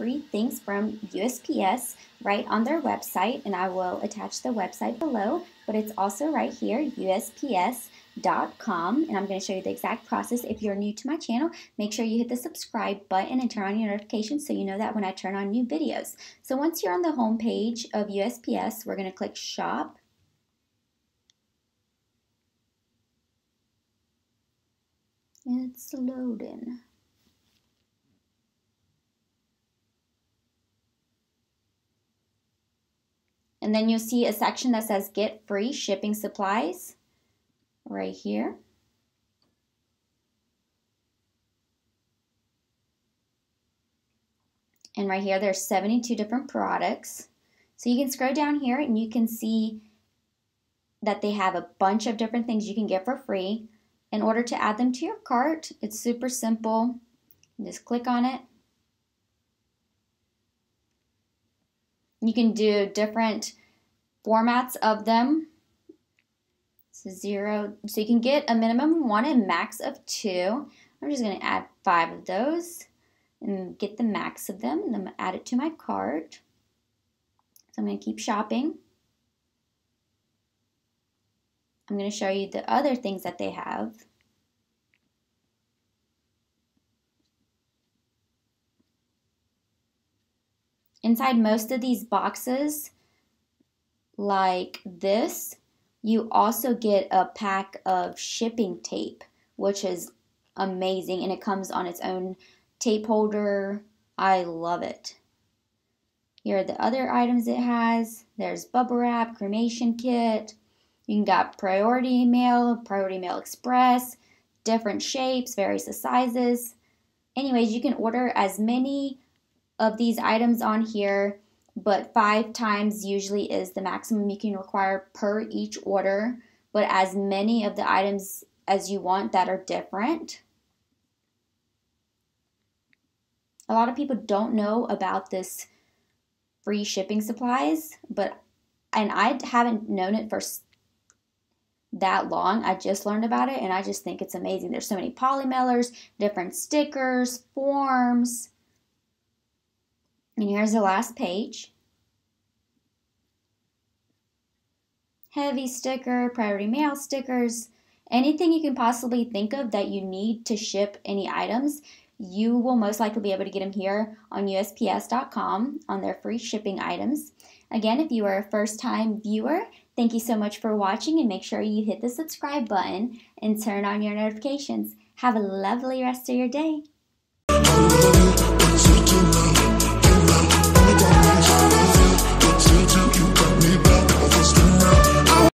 free things from USPS right on their website, and I will attach the website below, but it's also right here, USPS.com, and I'm going to show you the exact process. If you're new to my channel, make sure you hit the subscribe button and turn on your notifications so you know that when I turn on new videos. So once you're on the home page of USPS, we're going to click Shop, It's loading. And then you'll see a section that says get free shipping supplies right here. And right here, there's 72 different products. So you can scroll down here and you can see that they have a bunch of different things you can get for free. In order to add them to your cart, it's super simple. Just click on it. You can do different formats of them. So zero, so you can get a minimum one and max of two. I'm just gonna add five of those and get the max of them and then add it to my cart. So I'm gonna keep shopping. I'm going to show you the other things that they have. Inside most of these boxes, like this, you also get a pack of shipping tape, which is amazing, and it comes on its own tape holder. I love it. Here are the other items it has. There's bubble wrap, cremation kit, you can get priority mail, priority mail express, different shapes, various sizes. Anyways, you can order as many of these items on here, but five times usually is the maximum you can require per each order, but as many of the items as you want that are different. A lot of people don't know about this free shipping supplies, but and I haven't known it for that long. I just learned about it and I just think it's amazing. There's so many polymailers, different stickers, forms. And here's the last page. Heavy sticker, priority mail stickers, anything you can possibly think of that you need to ship any items, you will most likely be able to get them here on USPS.com on their free shipping items. Again, if you are a first time viewer, thank you so much for watching and make sure you hit the subscribe button and turn on your notifications. Have a lovely rest of your day.